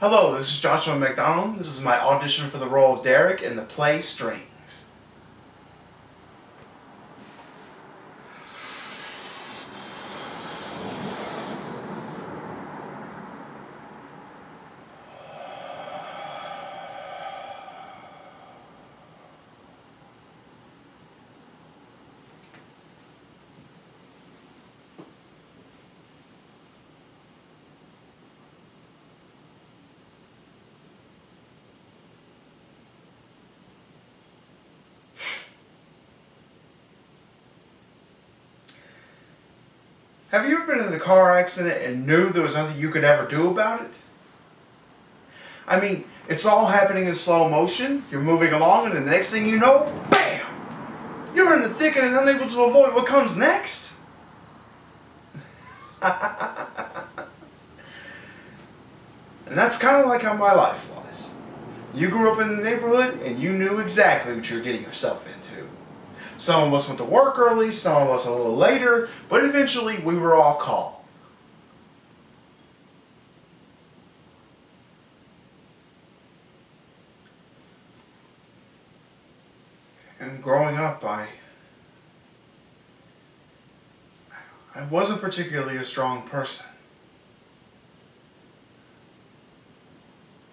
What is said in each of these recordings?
Hello, this is Joshua McDonald. This is my audition for the role of Derek in the play Strings. Have you ever been in a car accident and knew there was nothing you could ever do about it? I mean, it's all happening in slow motion. You're moving along, and the next thing you know, BAM! You're in the thick of it and unable to avoid what comes next. and that's kind of like how my life was. You grew up in the neighborhood, and you knew exactly what you were getting yourself into. Some of us went to work early, some of us a little later, but eventually we were all called. And growing up, I I wasn't particularly a strong person.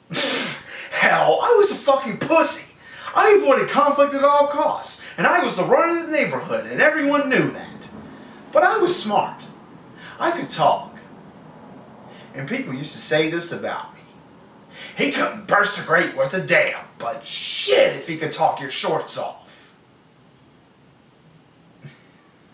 Hell, I was a fucking pussy. I avoided conflict at all costs, and I was the run of the neighborhood, and everyone knew that. But I was smart. I could talk. And people used to say this about me. He couldn't burst a grate worth a damn, but shit if he could talk your shorts off.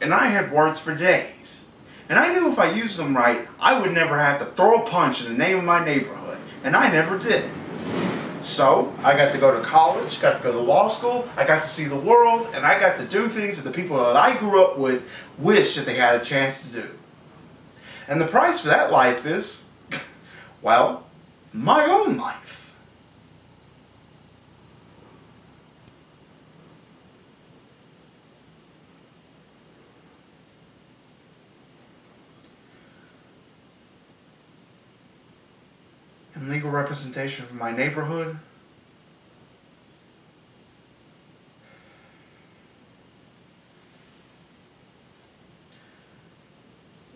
and I had words for days. And I knew if I used them right, I would never have to throw a punch in the name of my neighborhood and I never did. So I got to go to college, got to go to law school, I got to see the world, and I got to do things that the people that I grew up with wish that they had a chance to do. And the price for that life is, well, my own life. And legal representation for my neighborhood.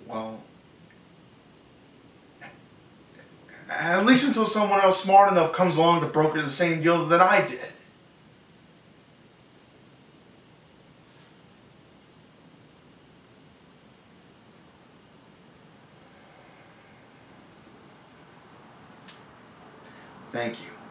Well, at least until someone else smart enough comes along to broker the same deal that I did. Thank you.